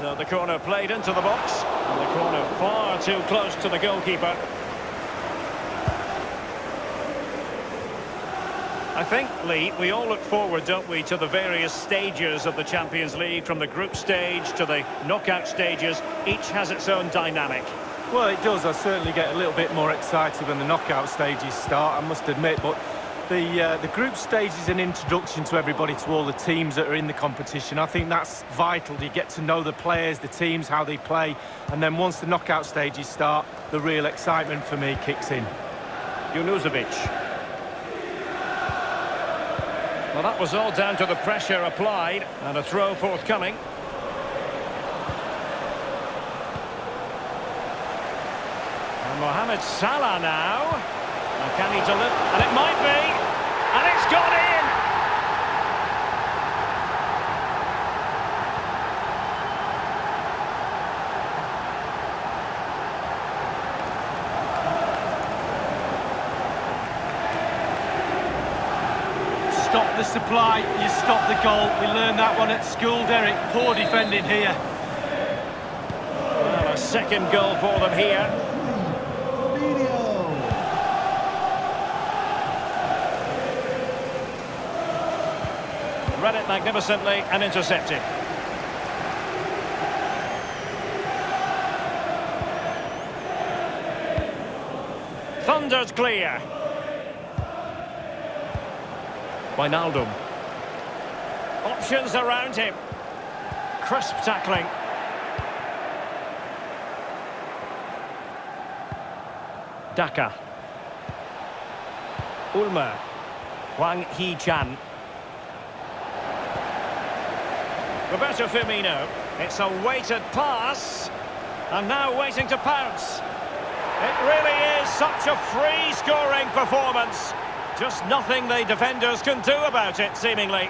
So the corner played into the box, and the corner far too close to the goalkeeper. I think, Lee, we all look forward, don't we, to the various stages of the Champions League, from the group stage to the knockout stages. Each has its own dynamic. Well, it does. I certainly get a little bit more excited when the knockout stages start, I must admit. But the uh, the group stage is an introduction to everybody, to all the teams that are in the competition. I think that's vital. You get to know the players, the teams, how they play. And then once the knockout stages start, the real excitement for me kicks in. Junuzovic. Well, that was all down to the pressure applied and a throw forthcoming. And Mohamed Salah now. And can he deliver? And it might be. Gone in. Stop the supply, you stop the goal. We learned that one at school, Derek. Poor defending here. Well, a second goal for them here. Read it magnificently and intercepted. Thunder's clear. Wijnaldum. Options around him. Crisp tackling. Daka. Ulmer. Hwang Hee-chan. Roberto Firmino. It's a weighted pass. And now waiting to pounce. It really is such a free-scoring performance. Just nothing the defenders can do about it, seemingly.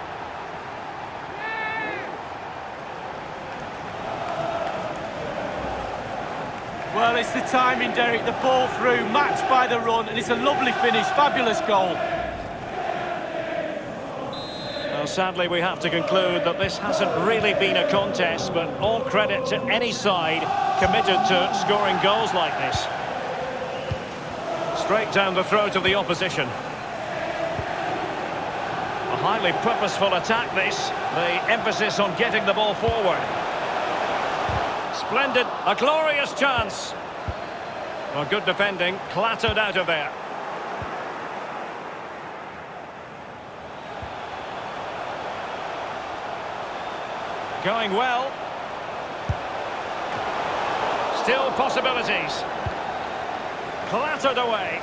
Well, it's the timing, Derek. The ball through, matched by the run, and it's a lovely finish. Fabulous goal. Sadly, we have to conclude that this hasn't really been a contest, but all credit to any side committed to scoring goals like this. Straight down the throat of the opposition. A highly purposeful attack, this. The emphasis on getting the ball forward. Splendid, a glorious chance. Well, good defending, clattered out of there. Going well. Still possibilities. Clattered away.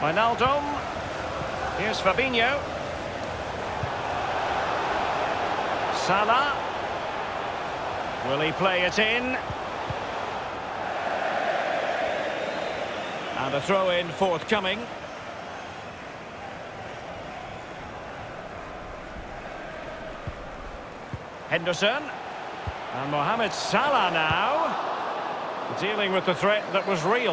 Wijnaldum. Here's Fabinho. Salah. Will he play it in? And a throw-in forthcoming. Henderson. And Mohamed Salah now. Dealing with the threat that was real.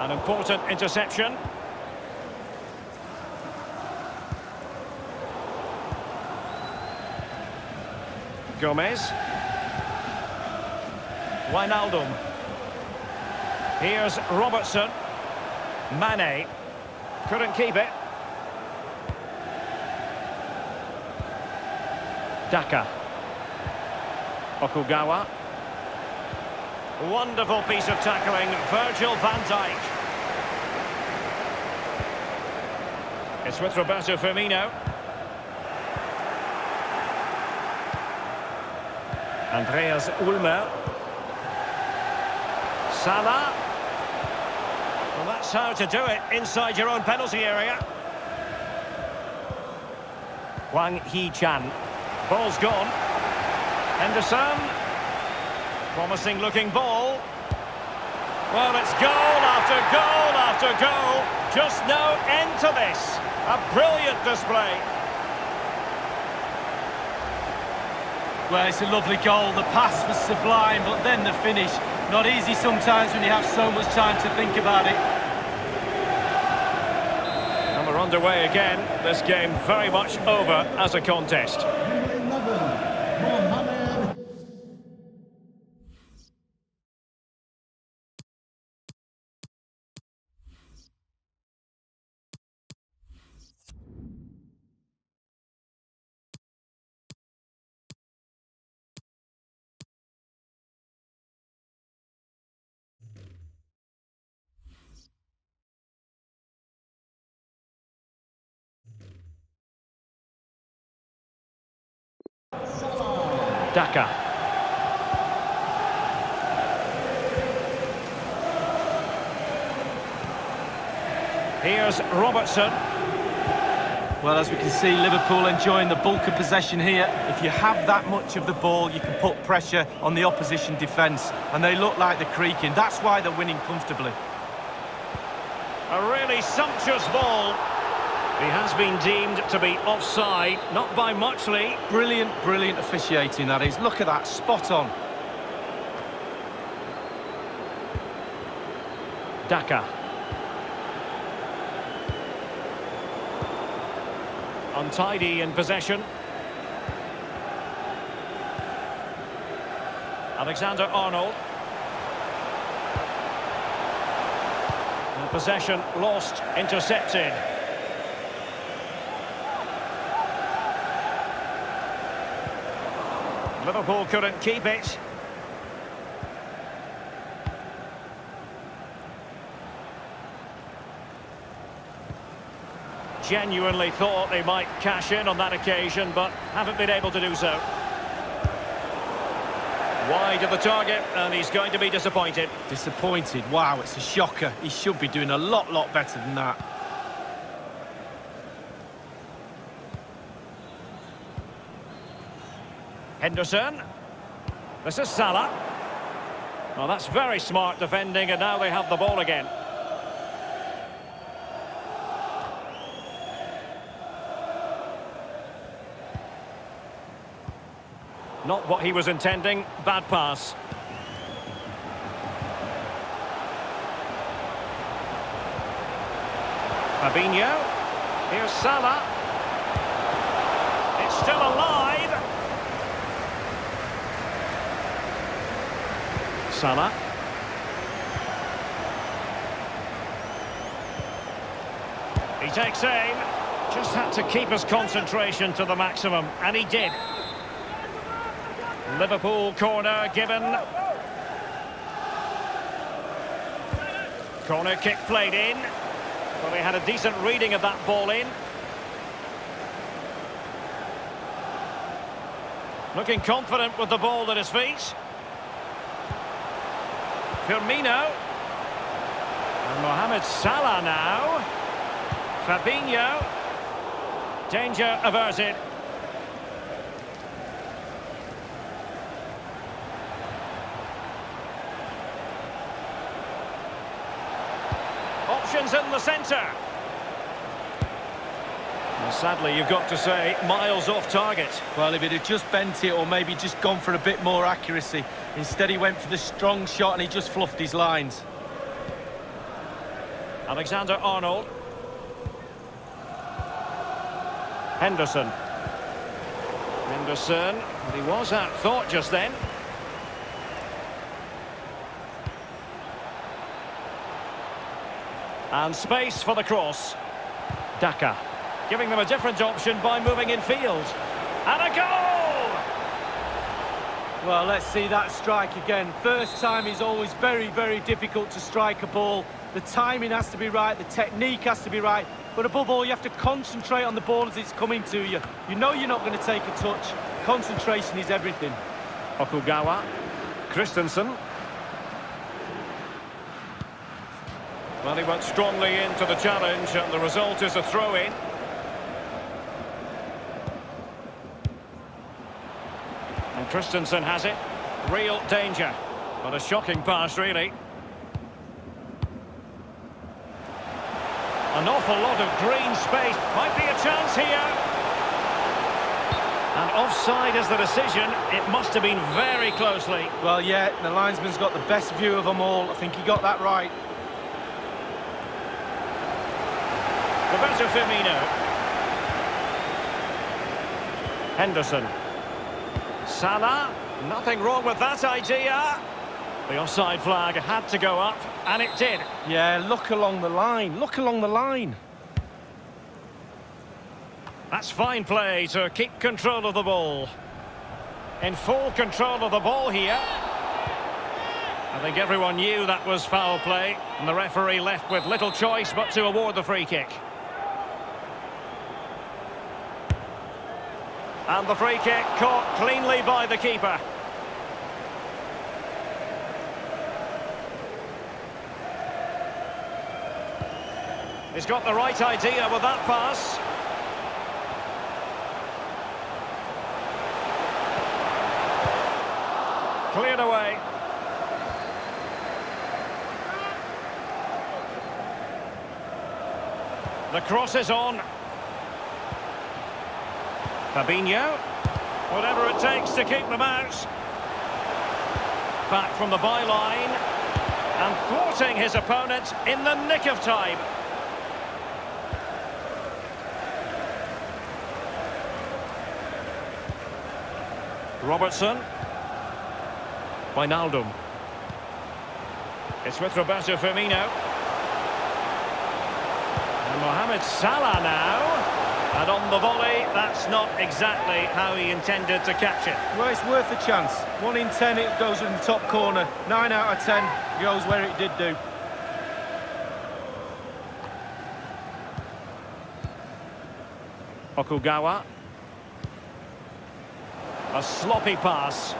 An important interception. Gomez. Wijnaldum. Here's Robertson. Mane. Couldn't keep it. Daka. Okugawa. Wonderful piece of tackling, Virgil van Dijk. It's with Roberto Firmino. Andreas Ulmer. Salah. Well, that's how to do it inside your own penalty area. Hwang Hee-chan. Ball's gone. Henderson. Promising looking ball. Well, it's goal after goal after goal. Just no end to this. A brilliant display. Well, it's a lovely goal. The pass was sublime, but then the finish. Not easy sometimes when you have so much time to think about it. And we're underway again. This game very much over as a contest. Daka. Here's Robertson. Well, as we can see, Liverpool enjoying the bulk of possession here. If you have that much of the ball, you can put pressure on the opposition defence. And they look like they're creaking. That's why they're winning comfortably. A really sumptuous ball. He has been deemed to be offside, not by much, Lee. Brilliant, brilliant officiating, that is. Look at that, spot on. Daka. Untidy in possession. Alexander Arnold. And possession lost, intercepted. Liverpool couldn't keep it. Genuinely thought they might cash in on that occasion, but haven't been able to do so. Wide of the target, and he's going to be disappointed. Disappointed? Wow, it's a shocker. He should be doing a lot, lot better than that. Henderson. This is Salah. Well, that's very smart defending, and now they have the ball again. Not what he was intending. Bad pass. Fabinho. Here's Salah. It's still alive. Salah. He takes aim. Just had to keep his concentration to the maximum, and he did. Liverpool corner given. Corner kick played in. Well, they had a decent reading of that ball in. Looking confident with the ball at his feet. Firmino. And Mohamed Salah now. Fabinho. Danger averted. Options in the centre. Sadly, you've got to say, miles off target. Well, if it had just bent it or maybe just gone for a bit more accuracy. Instead, he went for the strong shot and he just fluffed his lines. Alexander Arnold. Henderson. Henderson. He was at thought just then. And space for the cross. Daka. Giving them a different option by moving in field. And a goal! Well, let's see that strike again. First time is always very, very difficult to strike a ball. The timing has to be right, the technique has to be right, but above all, you have to concentrate on the ball as it's coming to you. You know you're not going to take a touch. Concentration is everything. Okugawa. Kristensen. Well, he went strongly into the challenge, and the result is a throw-in. Kristensen has it. Real danger. But a shocking pass, really. An awful lot of green space. Might be a chance here. And offside is the decision. It must have been very closely. Well, yeah, the linesman's got the best view of them all. I think he got that right. Roberto Firmino. Henderson. Salah. Nothing wrong with that idea. The offside flag had to go up, and it did. Yeah, look along the line. Look along the line. That's fine play to keep control of the ball. In full control of the ball here. I think everyone knew that was foul play, and the referee left with little choice but to award the free kick. And the free kick caught cleanly by the keeper. He's got the right idea with that pass. Cleared away. The cross is on. Fabinho. Whatever it takes to keep them out. Back from the byline. And thwarting his opponent in the nick of time. Robertson. Wijnaldum. It's with Roberto Firmino. And Mohamed Salah now. And on the volley, that's not exactly how he intended to catch it. Well, it's worth a chance. One in ten, it goes in the top corner. Nine out of ten goes where it did do. Okugawa. A sloppy pass.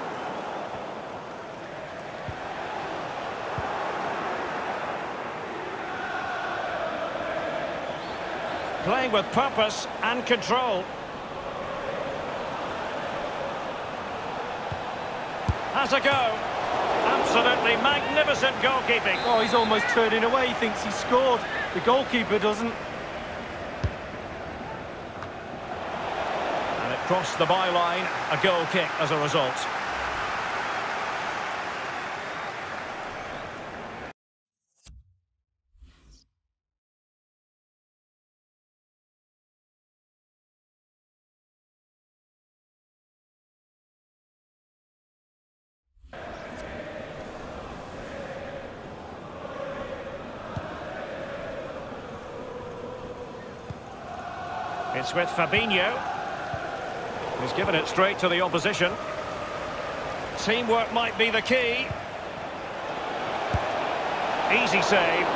Playing with purpose and control. Has a go. Absolutely magnificent goalkeeping. Oh, he's almost turning away. He thinks he scored. The goalkeeper doesn't. And it crossed the byline. A goal kick as a result. With Fabinho. He's given it straight to the opposition. Teamwork might be the key. Easy save.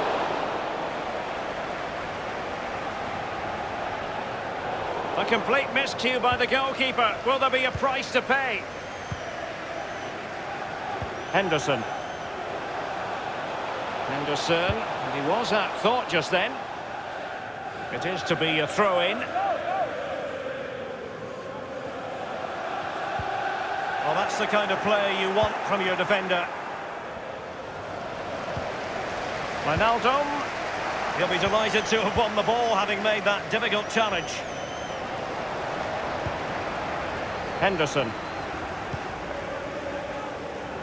A complete miscue by the goalkeeper. Will there be a price to pay? Henderson. Henderson. He was at thought just then. It is to be a throw-in. That's the kind of play you want from your defender. Wijnaldum. He'll be delighted to have won the ball, having made that difficult challenge. Henderson.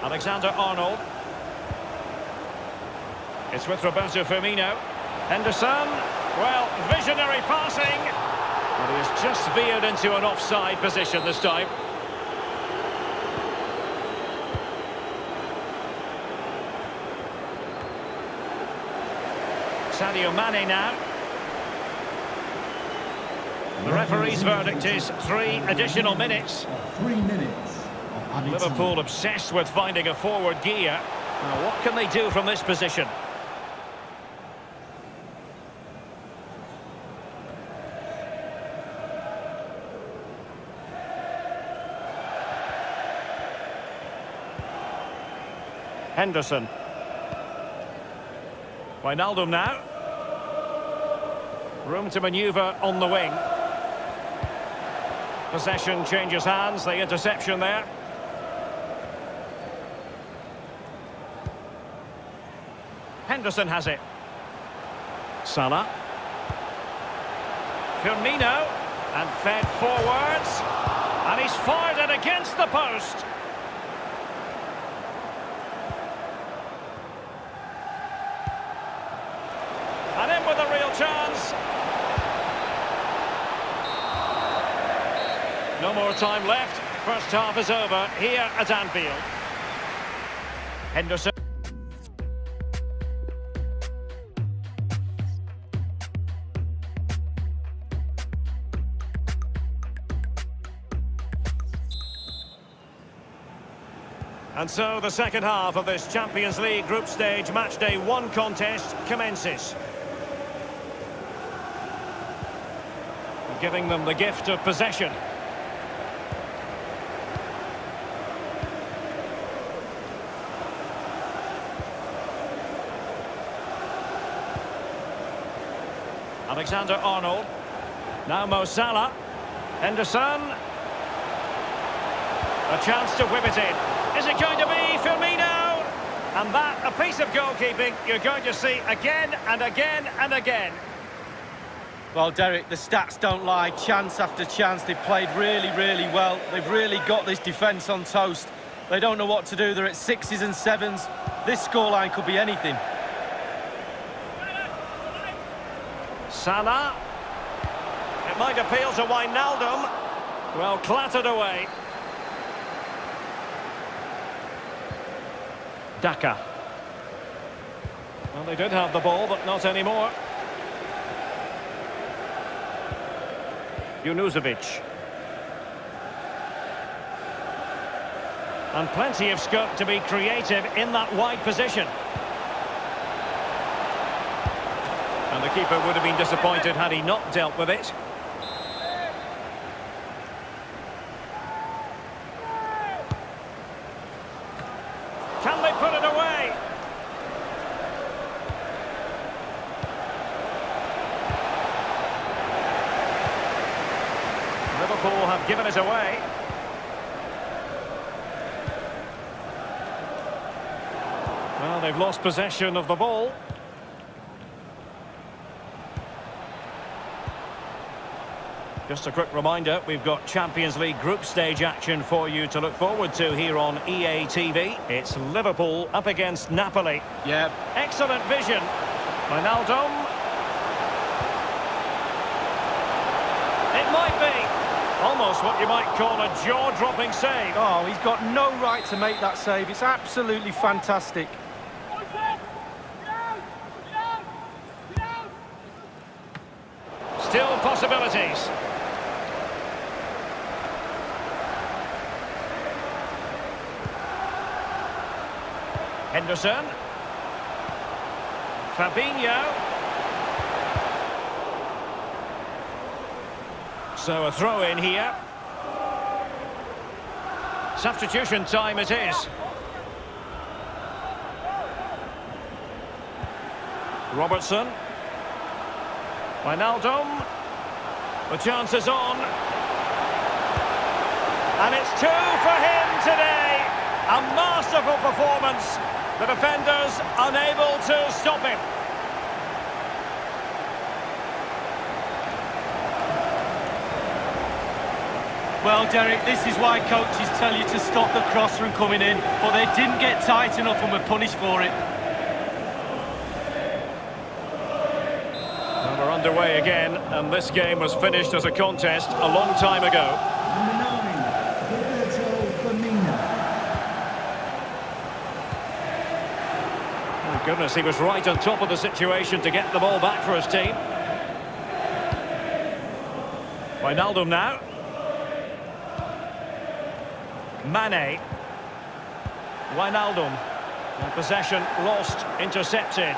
Alexander Arnold. It's with Roberto Firmino. Henderson. Well, visionary passing. But he has just veered into an offside position this time. Sadio Mane now. The referee's verdict is three additional minutes. Three minutes Liverpool obsessed with finding a forward gear. Now, what can they do from this position? Henderson. Wijnaldum now. Room to manoeuvre on the wing. Possession changes hands, the interception there. Henderson has it. Salah. Firmino. And fed forwards. And he's fired it against the post. And in with a real chance. No more time left. First half is over here at Anfield. Henderson. And so the second half of this Champions League group stage match day one contest commences. Giving them the gift of possession. Alexander Arnold. Now Mo Salah. Henderson. A chance to whip it in. Is it going to be Firmino? And that, a piece of goalkeeping you're going to see again and again and again. Well, Derek, the stats don't lie. Chance after chance. They've played really, really well. They've really got this defence on toast. They don't know what to do. They're at sixes and sevens. This scoreline could be anything. Salah. It might appeal to Wijnaldum. Well, clattered away. Daka. Well, they did have the ball, but not anymore. Junuzovic. And plenty of scope to be creative in that wide position. And the keeper would have been disappointed had he not dealt with it. Can they put it away? Liverpool have given it away. Well, they've lost possession of the ball. Just a quick reminder, we've got Champions League group stage action for you to look forward to here on EA TV. It's Liverpool up against Napoli. Yeah. Excellent vision. Wijnaldum. It might be almost what you might call a jaw-dropping save. Oh, he's got no right to make that save. It's absolutely fantastic. Still possibilities. Henderson. Fabinho. So a throw in here. Substitution time it is. Robertson. Wijnaldum. The chance is on. And it's two for him today. A masterful performance. The defenders unable to stop him. Well, Derek, this is why coaches tell you to stop the cross from coming in, but they didn't get tight enough and were punished for it. And we're underway again, and this game was finished as a contest a long time ago. Number nine, Roberto Firmino. My goodness, he was right on top of the situation to get the ball back for his team. Wijnaldum now. Mane. Wijnaldum. And possession lost, intercepted.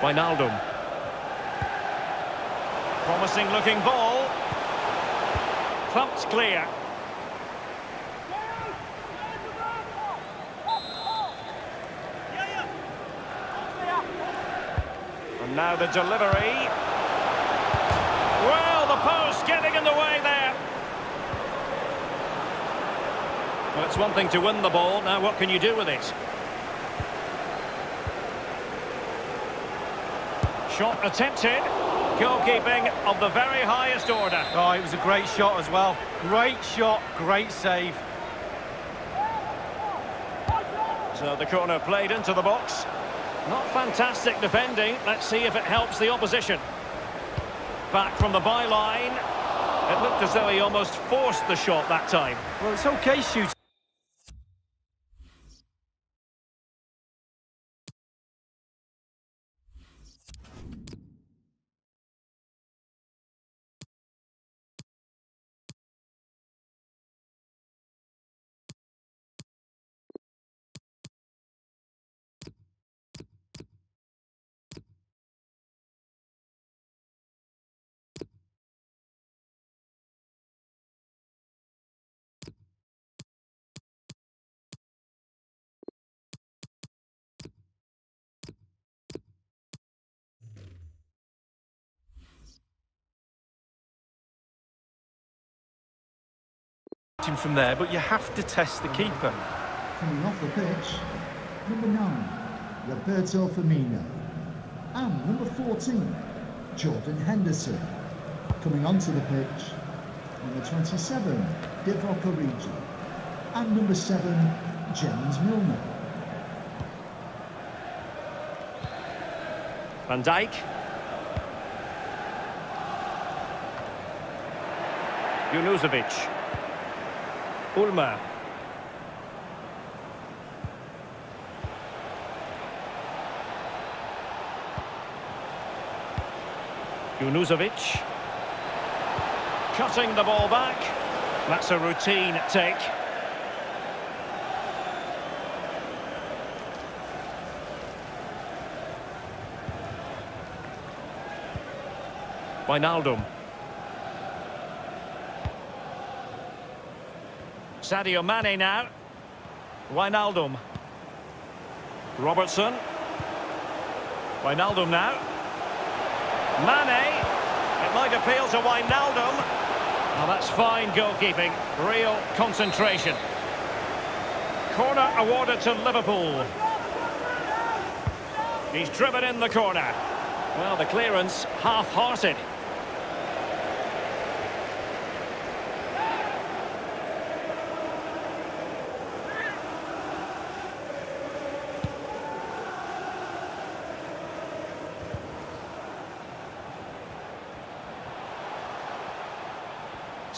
Wijnaldum. Promising looking ball. Thumped clear. And now the delivery. Well, the post getting in the way there. Well, it's one thing to win the ball. Now, what can you do with it? Shot attempted. Goalkeeping of the very highest order. Oh, it was a great shot as well. Great shot, great save. So the corner played into the box. Not fantastic defending. Let's see if it helps the opposition. Back from the byline. It looked as though he almost forced the shot that time. Well, it's okay shooting. From there, but you have to test the keeper. Coming off the pitch, number 9, Roberto Firmino. And number 14, Jordan Henderson. Coming onto the pitch, number 27, Divock Origi. And number 7, James Milner. Van Dijk. Junuzovic. Ulmer. Junuzovic. Cutting the ball back. That's a routine take. Wijnaldum. Sadio Mane now. Wijnaldum. Robertson. Wijnaldum now. Mane. It might appeal to Wijnaldum. Now that's fine goalkeeping. Real concentration. Corner awarded to Liverpool. He's driven in the corner. Well, the clearance half-hearted.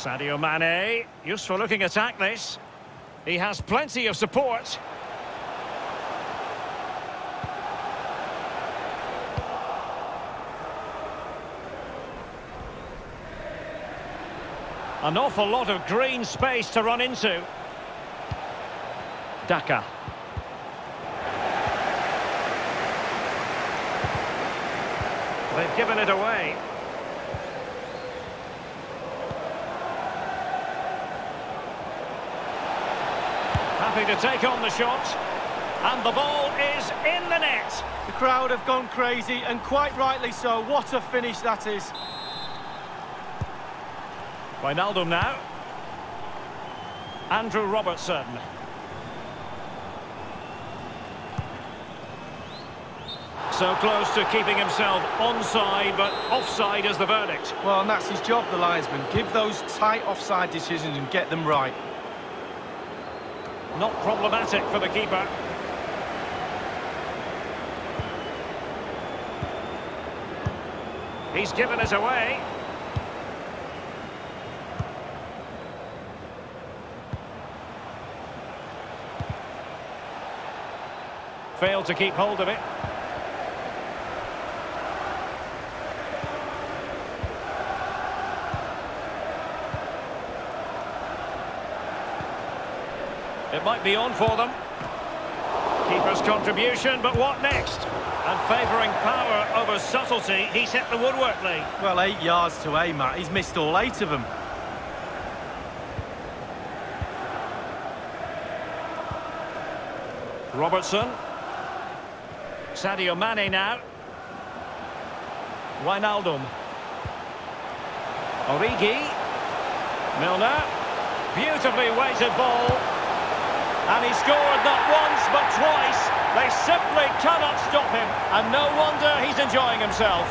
Sadio Mane, useful looking attack this. He has plenty of support. An awful lot of green space to run into. Daka. They've given it away. Happy to take on the shot. And the ball is in the net. The crowd have gone crazy, and quite rightly so. What a finish that is. Wijnaldum now. Andrew Robertson. So close to keeping himself onside, but offside is the verdict. Well, and that's his job, the linesman. Give those tight offside decisions and get them right. Not problematic for the keeper. He's given it away. Failed to keep hold of it. Might be on for them. Keeper's contribution, but what next? And favouring power over subtlety, he's hit the woodwork, Lee. Well, eight yards to aim at. He's missed all eight of them. Robertson. Sadio Mane now. Wijnaldum. Origi. Milner. Beautifully weighted ball. And he scored not once, but twice. They simply cannot stop him. And no wonder he's enjoying himself.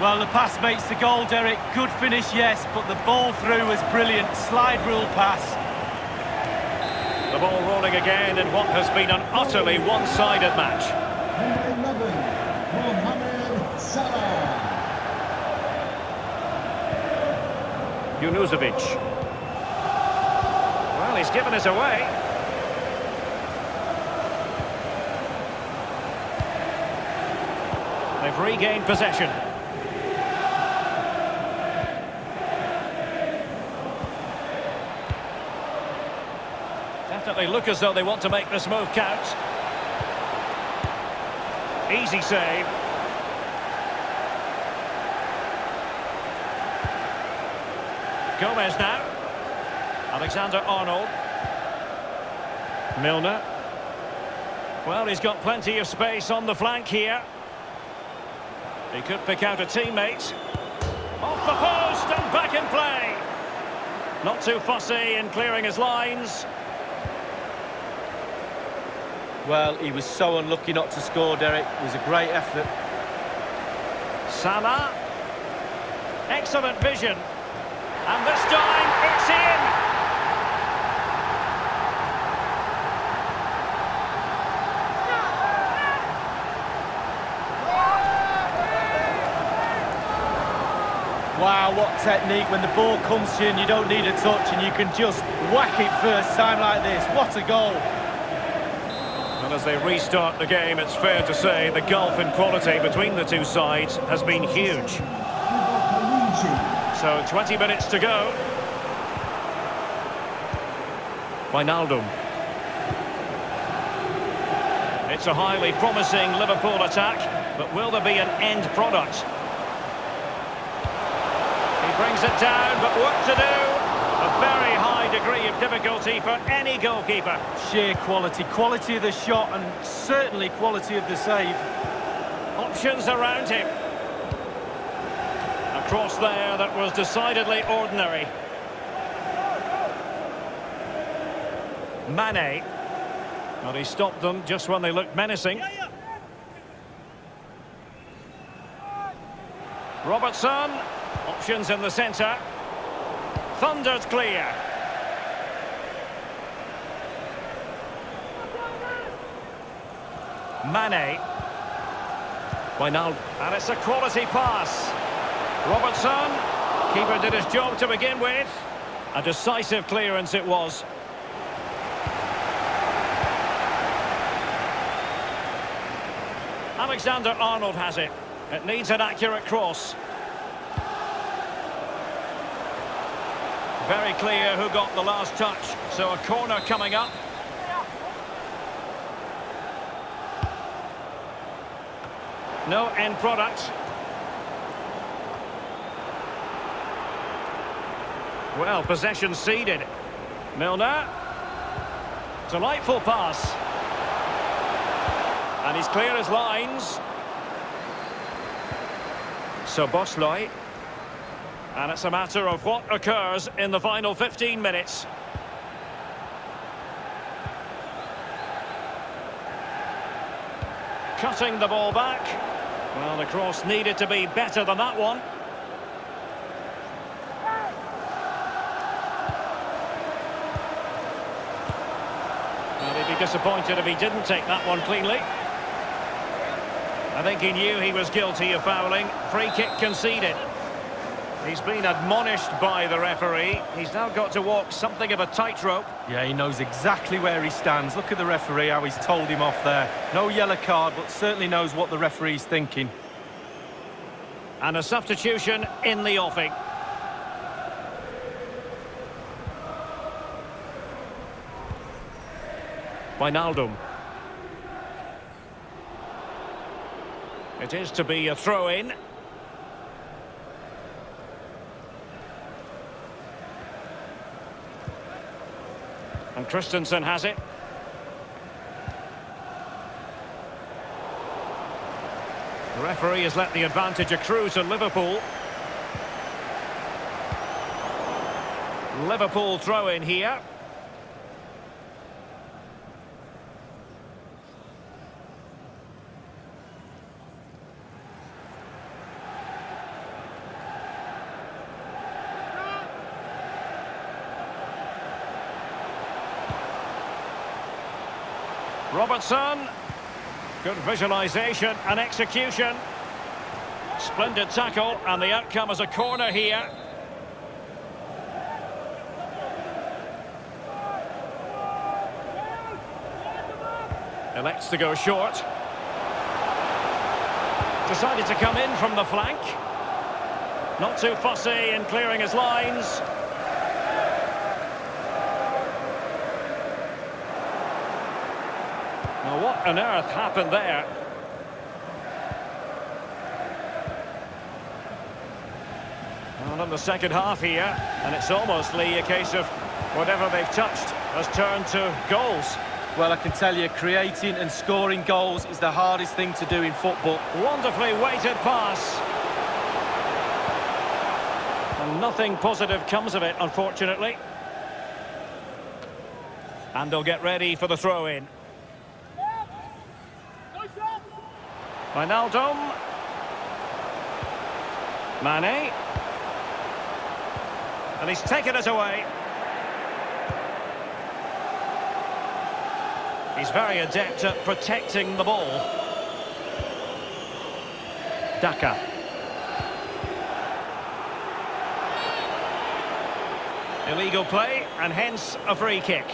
Well, the pass makes the goal, Derek. Good finish, yes, but the ball through was brilliant. Slide rule pass. The ball rolling again in what has been an utterly one-sided match. Number 11, Mohamed Salah. Junuzovic. Well, he's given us away. They've regained possession. Definitely look as though they want to make this move count. Easy save. Gomez now. Alexander Arnold. Milner. Well, he's got plenty of space on the flank here. He could pick out a teammate. Off the post and back in play. Not too fussy in clearing his lines. Well, he was so unlucky not to score, Derek. It was a great effort. Salah. Excellent vision. And this time, it's in. Wow, what technique. When the ball comes to you and you don't need a touch and you can just whack it first time like this. What a goal. And as they restart the game, it's fair to say the gulf in quality between the two sides has been huge. So 20 minutes to go. Wijnaldum. It's a highly promising Liverpool attack, but will there be an end product? Brings it down, but what to do? A very high degree of difficulty for any goalkeeper. Sheer quality, quality of the shot and certainly quality of the save. Options around him. A cross there that was decidedly ordinary. Mane. Well, he stopped them just when they looked menacing. Robertson. Options in the centre. Thundered clear. Mane. Wijnaldum. And it's a quality pass. Robertson. Keeper did his job to begin with. A decisive clearance it was. Alexander Arnold has it. It needs an accurate cross. Very clear who got the last touch. So a corner coming up. No end product. Well, possession ceded. Milner. Delightful pass. And he's clear as lines. Szoboszlai. And it's a matter of what occurs in the final 15 minutes. Cutting the ball back. Well, the cross needed to be better than that one. Well, he'd be disappointed if he didn't take that one cleanly. I think he knew he was guilty of fouling. Free kick conceded. He's been admonished by the referee. He's now got to walk something of a tightrope. Yeah, he knows exactly where he stands. Look at the referee, how he's told him off there. No yellow card, but certainly knows what the referee's thinking. And a substitution in the offing. Wijnaldum. It is to be a throw-in. And Kristensen has it. The referee has let the advantage accrue to Liverpool. Liverpool throw in here. Robertson. Good visualisation and execution. Splendid tackle, and the outcome is a corner here. Elects to go short. Decided to come in from the flank. Not too fussy in clearing his lines. Now what on earth happened there? Well, in the second half here, and it's almost, Lee, a case of whatever they've touched has turned to goals. Well, I can tell you, creating and scoring goals is the hardest thing to do in football. Wonderfully weighted pass. And nothing positive comes of it, unfortunately. And they'll get ready for the throw-in. Wijnaldum. Mane. And he's taken it away. He's very adept at protecting the ball. Daka. Illegal play, and hence a free kick.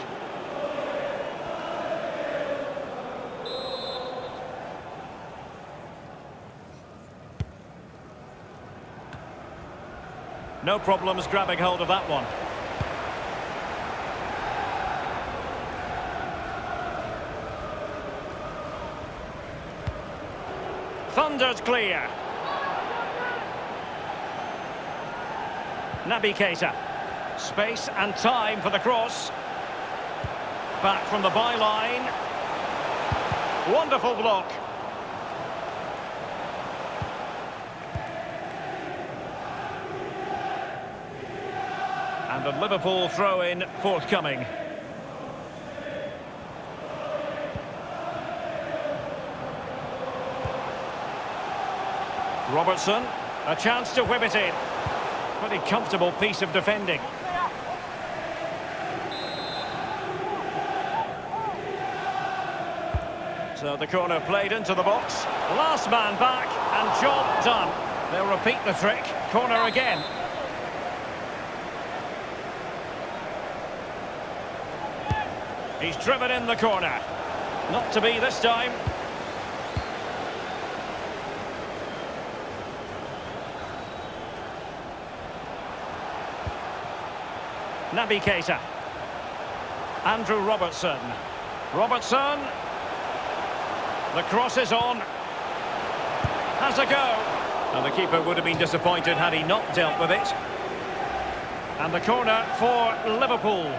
No problems grabbing hold of that one. Thundered clear. Naby Keita. Space and time for the cross. Back from the byline. Wonderful block. A Liverpool throw-in forthcoming. Robertson, a chance to whip it in. Pretty comfortable piece of defending. So the corner played into the box. Last man back and job done. They'll repeat the trick. Corner again. He's driven in the corner. Not to be this time. Naby Keita. Andrew Robertson. Robertson. The cross is on. Has a go. And the keeper would have been disappointed had he not dealt with it. And the corner for Liverpool.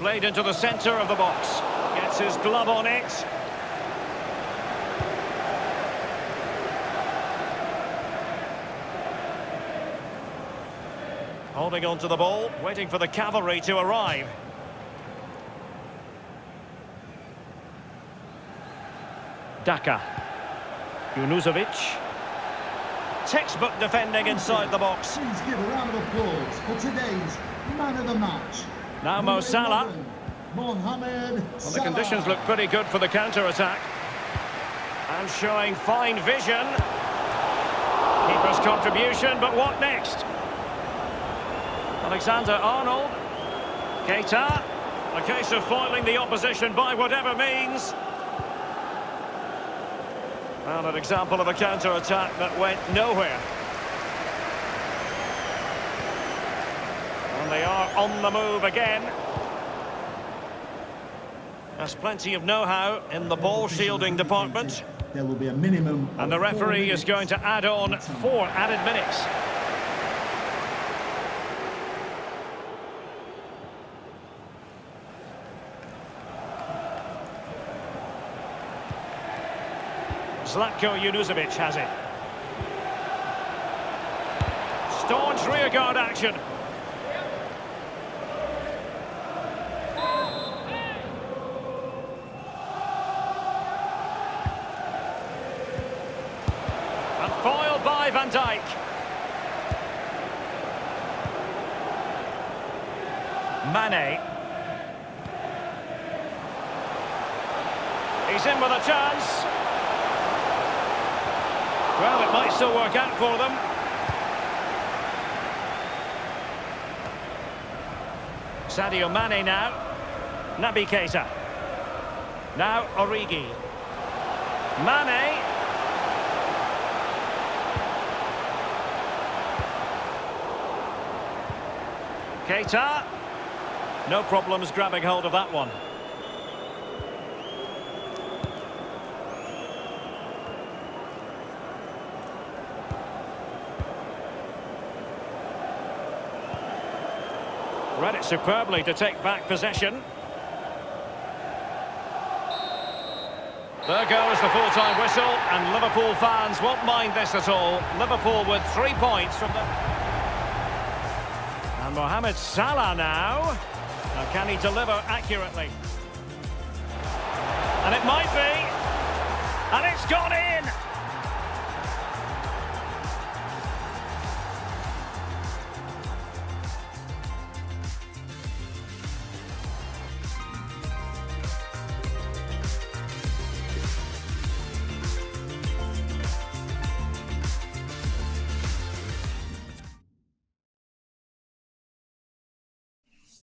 Played into the centre of the box. Gets his glove on it. Holding on to the ball, waiting for the cavalry to arrive. Daka. Junuzovic. Textbook defending inside the box. Please give a round of applause for today's man of the match. Now Mo Salah. Mohamed Well, the conditions look pretty good for the counter-attack. And showing fine vision. Keeper's contribution, but what next? Alexander Arnold. Keita. A case of foiling the opposition by whatever means. And an example of a counter-attack that went nowhere. And they are on the move again. There's plenty of know-how in the ball shielding department. There will be a minimum. And the referee is going to add on four added minutes. Zlatko Junuzovic has it. Staunch rearguard action. by Van Dijk. Mane. He's in with a chance. Might still work out for them. Sadio Mane now. Naby Keita. Now Origi. Mane. Keita. No problems grabbing hold of that one. Read it superbly to take back possession. There goes the full-time whistle, and Liverpool fans won't mind this at all. Liverpool with three points from the... And Mohamed Salah now. Now, can he deliver accurately? And it might be. And it's gone in!